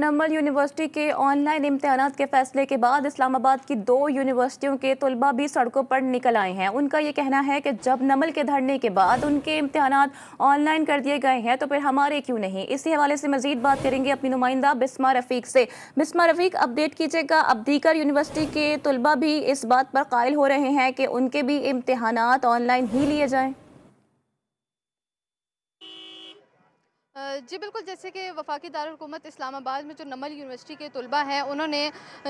नमल university के online इम्तहान के फैसले के बाद इस्लामाबाद की दो यूनिवर्सिटियों के तलबा भी सड़कों पर निकल आए हैं। उनका ये कहना है कि जब नमल के धरने के बाद उनके इम्तहान ऑनलाइन कर दिए गए हैं तो फिर हमारे क्यों नहीं? इसी हवाले से मजीद बात करेंगे अपनी नुमाइंदा बिस्मा रफ़ीक से। बिस्मा रफ़ीक, अपडेट कीजिएगा, अब दीकर यूनिवर्सिटी के तलबा भी इस बात पर कायल हो रहे हैं कि उनके भी इम्तहान ऑनलाइन ही लिए जाएँ। जी बिल्कुल, जैसे कि वफाकी दारकूमत इस्लामाबाद में जो नमल यूनिवर्सिटी के तलबा हैं, उन्होंने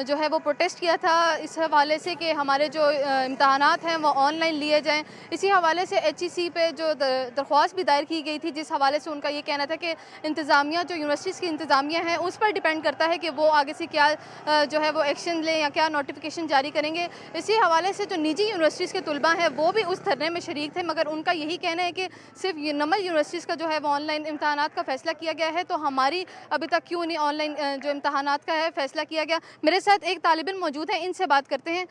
जो है वो प्रोटेस्ट किया था इस हवाले से कि हमारे जो इम्तहान हैं वो ऑनलाइन लिए जाएँ। इसी हवाले से एच ई सी पे जो दरख्वास्त भी दायर की गई थी, जिस हवाले से उनका ये कहना था कि इंतज़ामिया, जो यूनिवर्सिटीज़ की इंतज़ामिया हैं, उस पर डिपेंड करता है कि वो आगे से क्या जो है वो एक्शन लें या क्या नोटिफिकेशन जारी करेंगे। इसी हवाले से जो निजी यूनिवर्सिटीज़ के तलबा हैं, वो भी उस धरने में शरीक थे, मगर उनका यही कहना है कि सिर्फ़ नमल यूनिवर्सिटीज़ का जो है वो ऑनलाइन इम्तहान का फैसला किया गया है तो हमारी अभी तक क्यों नहीं ऑनलाइन जो इम्तहान का है, फैसला किया गया। मेरे साथ एक तालब इन मौजूद है, इनसे बात करते हैं।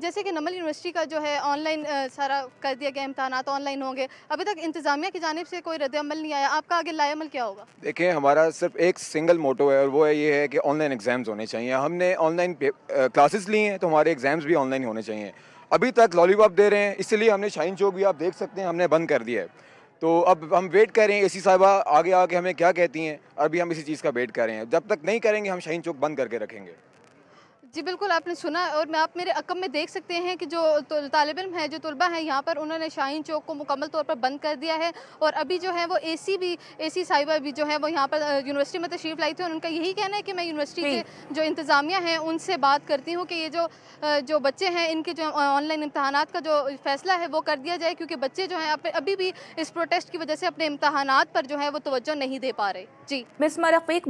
जैसे कि नमल यूनिवर्सिटी का जो है ऑनलाइन सारा कर दिया गया इम्तहान ऑनलाइन होंगे। अभी तक इंतजामिया की जानब से कोई रद्द अमल नहीं आया। आपका आगे लायामल क्या होगा? देखिए, हमारा सिर्फ़ एक सिंगल मोटो है और वो है, ये है कि ऑनलाइन एग्ज़ाम्स होने चाहिए। हमने ऑनलाइन क्लासेस ली हैं तो हमारे एग्ज़ाम्स भी ऑनलाइन होने चाहिए। अभी तक लॉलीपॉप दे रहे हैं, इसीलिए हमने शाइन चौक भी आप देख सकते हैं, हमने बंद कर दिया है। तो अब हम वेट कर रहे हैं एसी साहबा आगे आके हमें क्या कहती हैं? अभी हम इसी चीज़ का वेट कर रहे हैं। जब तक नहीं करेंगे, हम शहीन चौक बंद करके रखेंगे। जी बिल्कुल आपने सुना और मैं आप मेरे अकम में देख सकते हैं कि जो तो, तालब इम है जो तलबा है यहाँ पर उन्होंने शाहीन चौक को मुकम्मल तौर पर बंद कर दिया है और अभी जो है वो ए सी भी ए सी साहिबा भी जो है वो यहाँ पर यूनिवर्सिटी में तशरीफ़ लाई थी और उनका यही कहना है कि मैं यूनिवर्सिटी के जो। इंतज़ामिया हैं उनसे बात करती हूँ कि ये जो जो बच्चे हैं इनके जो ऑनलाइन इम्तहान का जो फैसला है वो कर दिया जाए क्योंकि बच्चे जो हैं अभी भी इस प्रोटेस्ट की वजह से अपने इम्तहान पर जो है वो तोज्जो नहीं दे पा रहे। जी। मिस रफ़ीक